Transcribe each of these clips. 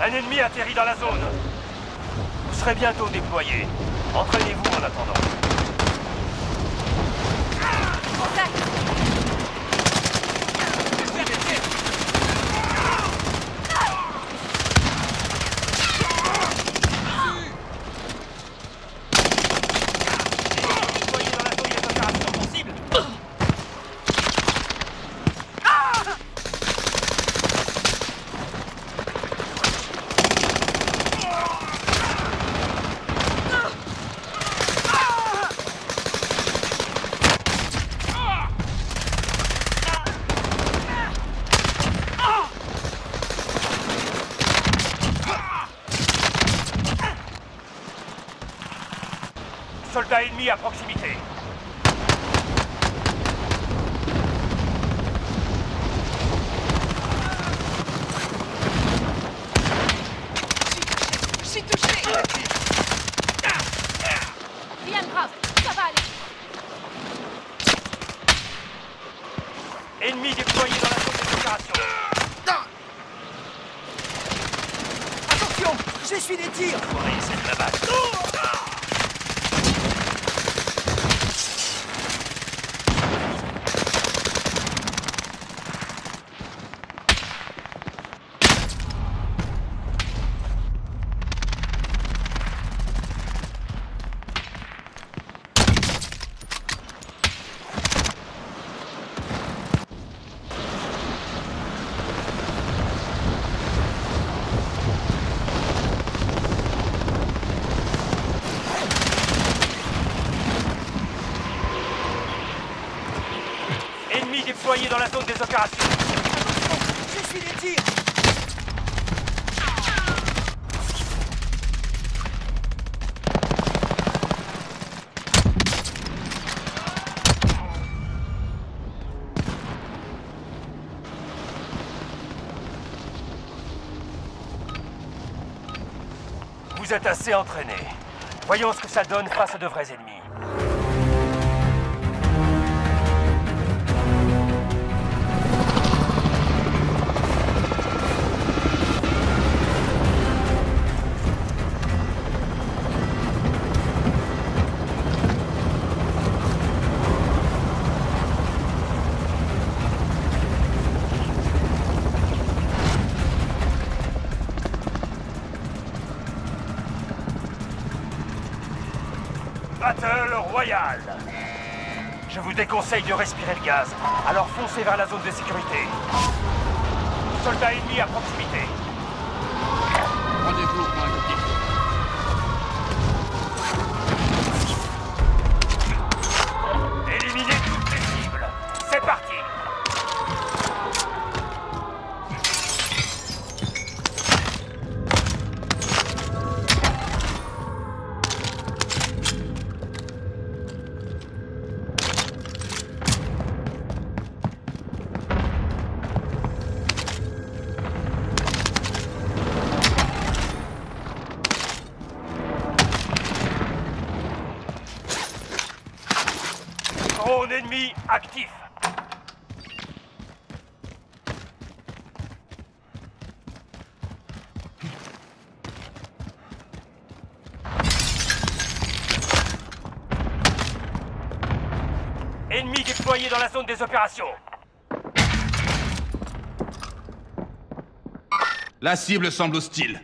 Un ennemi atterrit dans la zone. Vous serez bientôt déployé. Entraînez-vous en attendant Déployé dans la zone des opérations possibles. Soldat ennemi à proximité. Je suis touché Rien de grave, ça va aller Ennemi déployé dans la zone des opérations. Attention J'essuie des tirs de la. Ennemi déployé dans la zone des opérations. Des tirs Vous êtes assez entraîné. Voyons ce que ça donne face à de vrais ennemis. Royale. Je vous déconseille de respirer le gaz, alors foncez vers la zone de sécurité. Soldats ennemis à proximité. Ennemi actif. Ennemi déployé dans la zone des opérations. La cible semble hostile.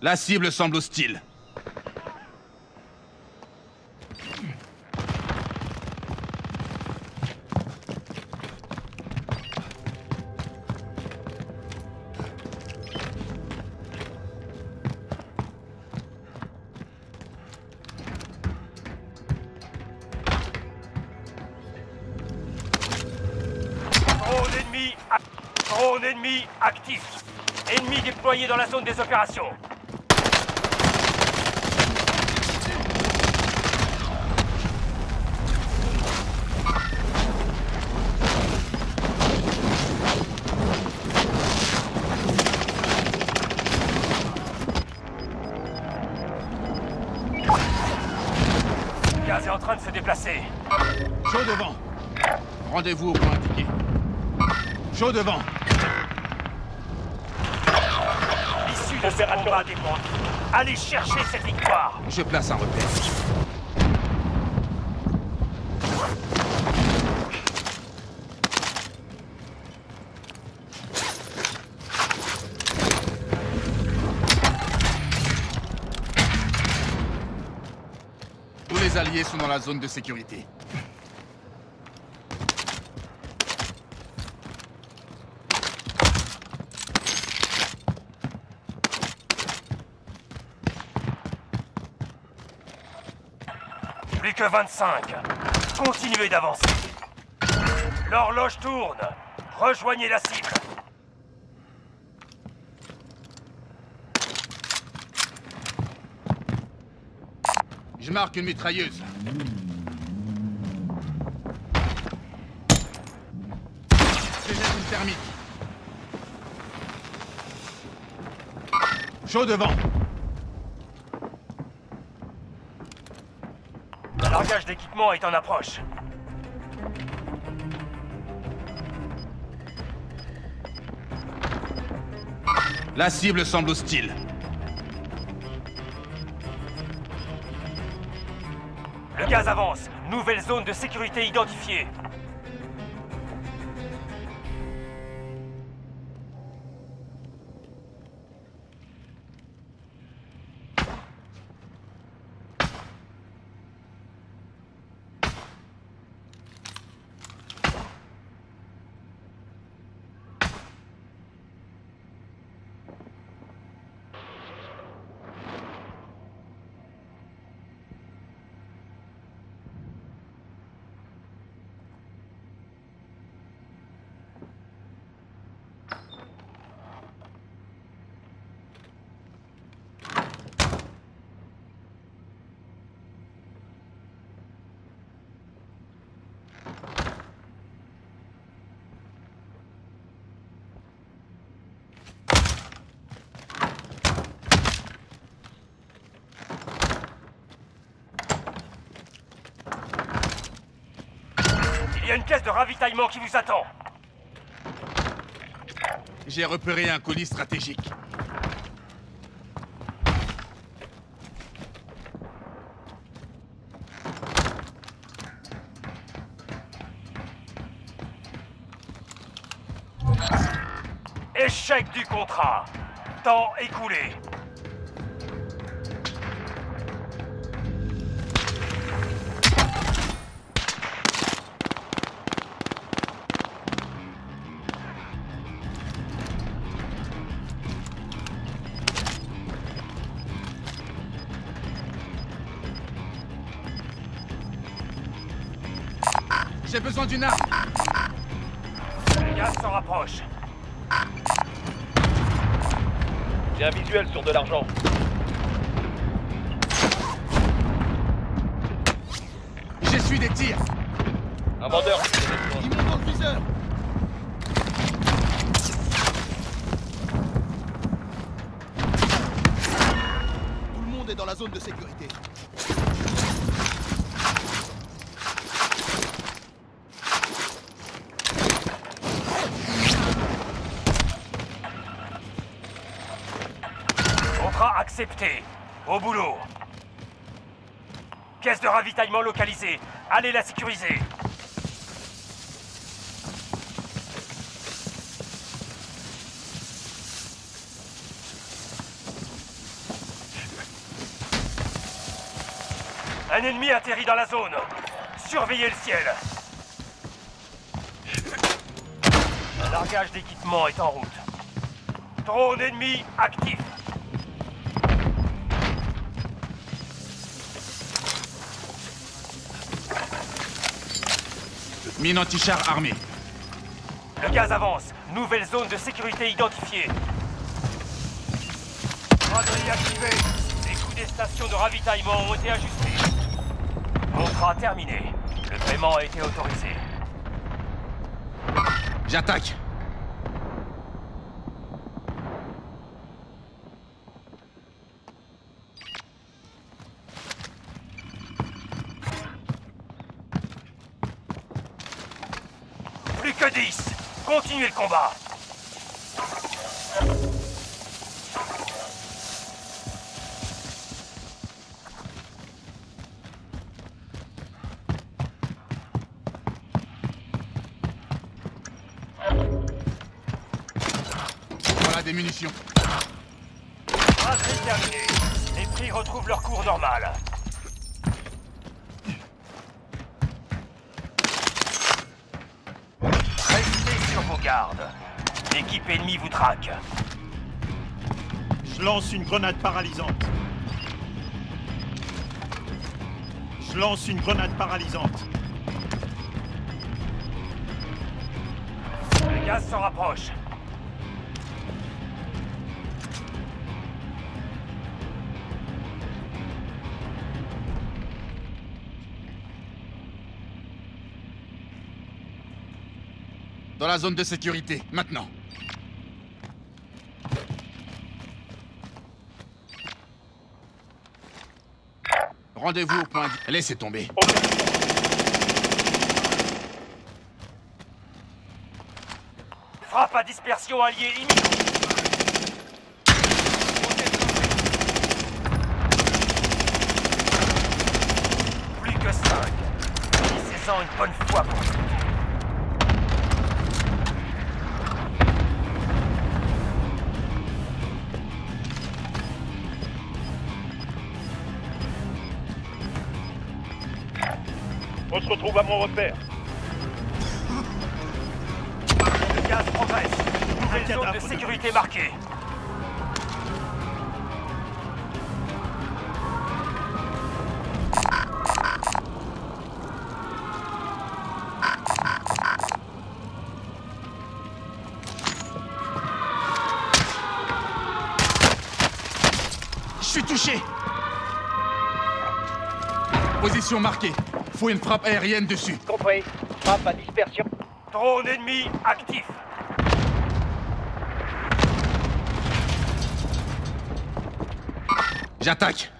La cible semble hostile. Drone ennemi, actif. Ennemi déployé dans la zone des opérations. Gaz est en train de se déplacer. Chaud devant. Rendez-vous au point indiqué. Chaud devant. L'issue de ce combat dépend. Allez chercher cette victoire. Je place un repère. Tous les alliés sont dans la zone de sécurité. Plus que 25. Continuez d'avancer. L'horloge tourne. Rejoignez la cible. Je marque une mitrailleuse. Je jette une thermique. Chaud devant. Un largage d'équipement est en approche. La cible semble hostile. Gaz avance. Nouvelle zone de sécurité identifiée. Il y a une caisse de ravitaillement qui vous attend. J'ai repéré un colis stratégique. Échec du contrat. Temps écoulé. J'ai besoin d'une arme. Le gaz s'en rapproche. J'ai un visuel sur de l'argent. J'essuie des tirs. Un vendeur. M'ont dans le viseur. Tout le monde est dans la zone de sécurité. Contrat accepté. Au boulot. Caisse de ravitaillement localisée. Allez la sécuriser. Un ennemi atterrit dans la zone. Surveillez le ciel. Un largage d'équipement est en route. Drone ennemi actif. Mine anti-char armée. Le gaz avance. Nouvelle zone de sécurité identifiée. Braderie activée. Les coûts des stations de ravitaillement ont été ajustés. Contrat terminé. Le paiement a été autorisé. J'attaque Continuez le combat. Voilà des munitions. Braderie terminée. Les prix retrouvent leur cours normal. L'équipe ennemie vous traque. Je lance une grenade paralysante. Je lance une grenade paralysante. Le gaz s'en rapproche. Dans la zone de sécurité, maintenant. Rendez-vous au point... Laissez tomber. Frappe à dispersion alliée imminente. Plus que 5. Finissez-en une bonne fois pour se retrouve à mon repère. Le gaz progresse. Nouvelle zone de sécurité marquée. Je suis touché Position marquée. Faut une frappe aérienne dessus. Compris. Frappe à dispersion. Drone ennemi actif. J'attaque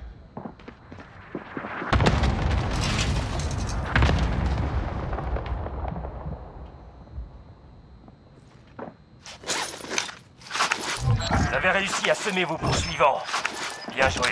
Vous avez réussi à semer vos poursuivants. Bien joué.